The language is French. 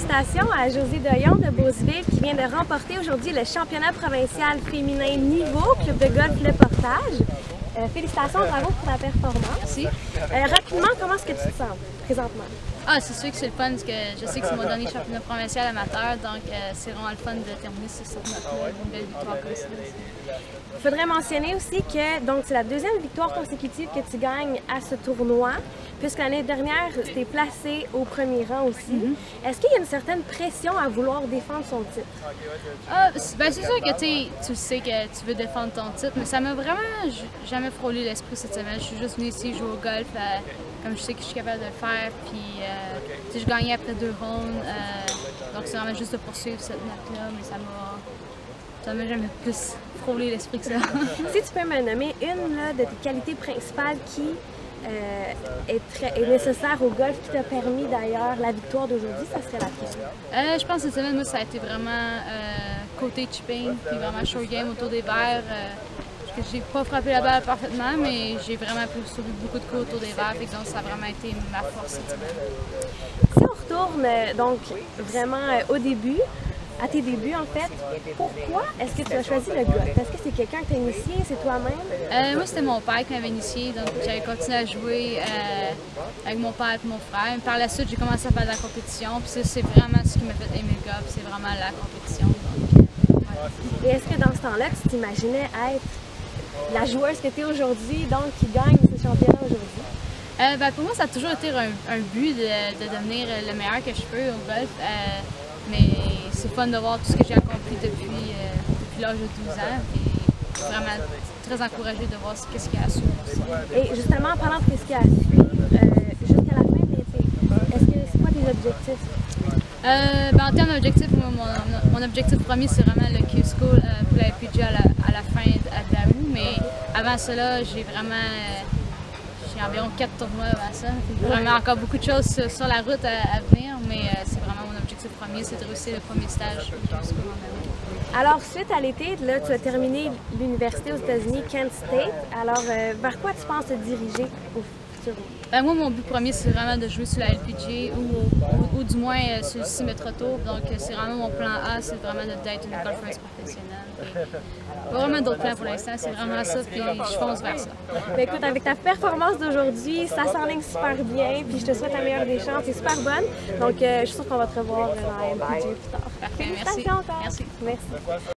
félicitations à José Doyon de Beauceville qui vient de remporter aujourd'hui le championnat provincial féminin niveau Club de golf Le Portage. Euh, félicitations, bravo pour ta performance. Merci. Euh, rapidement, comment est-ce que tu te sens présentement? Ah, c'est sûr que c'est le fun parce que je sais que c'est mon dernier championnat provincial amateur, donc euh, c'est vraiment le fun de terminer sur cette note-là, une belle victoire comme ça. Il faudrait mentionner aussi que donc c'est la deuxième victoire consécutive que tu gagnes à ce tournoi, puisque l'année dernière, tu t'es placé au premier rang aussi. Est-ce qu'il y a une certaine pression à vouloir défendre son titre? Ah, c'est ben, c'est sûr que tu sais que tu veux défendre ton titre, mais ça m'a vraiment jamais frôlé l'esprit cette semaine. Je suis juste venue ici jouer au golf, euh, comme je sais que je suis capable de le faire, puis euh, sais, je gagnais après deux rounds, euh, donc c'est vraiment juste de poursuivre cette note-là, mais ça m'a ça m'a jamais plus frôlé l'esprit que ça. Si tu peux me nommer une là, de tes qualités principales qui euh, est, très, est nécessaire au golf, qui t'a permis d'ailleurs la victoire d'aujourd'hui, ça serait laquelle? Euh, je pense que cette semaine, moi, ça a été vraiment euh, côté chipping, puis vraiment short game autour des verres. J'ai pas frappé la balle parfaitement, mais j'ai vraiment pu sauver beaucoup de coups autour des verres, donc ça a vraiment été ma force. Si on retourne euh, donc vraiment euh, au début, à tes débuts en fait, pourquoi est-ce que tu as choisi le golf? Est-ce que c'est quelqu'un qui t'a initié, c'est toi-même? Euh, moi, c'était mon père qui m'avait initié, donc j'avais continué à jouer euh, avec mon père et mon frère. Par la suite, j'ai commencé à faire de la compétition, puis ça, c'est vraiment ce qui m'a fait aimer le golf, c'est vraiment la compétition. Donc, ouais. Et est-ce que dans ce temps-là, tu t'imaginais être la joueuse que tu es aujourd'hui, donc qui gagne ce championnat aujourd'hui? Euh, ben, pour moi, ça a toujours été un, un but de, de devenir le meilleur que je peux au golf. Euh, mais c'est fun de voir tout ce que j'ai accompli depuis, euh, depuis l'âge de 12 ans. Et vraiment très encouragée de voir ce qu'est-ce qu'il y a à suivre aussi. Et justement, en parlant de ce qu'il y a à suivre, jusqu'à la fin de l'été, est-ce que c'est quoi tes objectifs? Ben, en termes d'objectifs, mon, mon objectif premier, c'est vraiment le Q-School pour la LPG à la, à la fin de, de la roue. Mais avant cela, j'ai vraiment. euh, j'ai environ quatre tournois avant ça. Vraiment encore beaucoup de choses sur, la route à, venir, mais euh, c'est vraiment mon objectif premier, c'est de réussir le premier stage. Alors, suite à l'été, là, tu as terminé l'université aux États-Unis, Kent State. Alors, euh, vers quoi tu penses te diriger au Ben, moi, mon but premier, c'est vraiment de jouer sur la LPG ou, ou, ou du moins euh, sur le 6 mètres tour. Donc, euh, c'est vraiment mon plan A, c'est vraiment de- d'être une golfeuse professionnelle. Pas vraiment d'autres plans pour l'instant, c'est vraiment ça, puis je fonce vers ça. Ben, écoute, avec ta performance d'aujourd'hui, ça s'enligne super bien, puis je te souhaite la meilleure des chances. C'est super bonne. Donc, euh, je suis sûre qu'on va te revoir dans la LPG plus tard. Parfait, merci. Encore. Merci. Merci.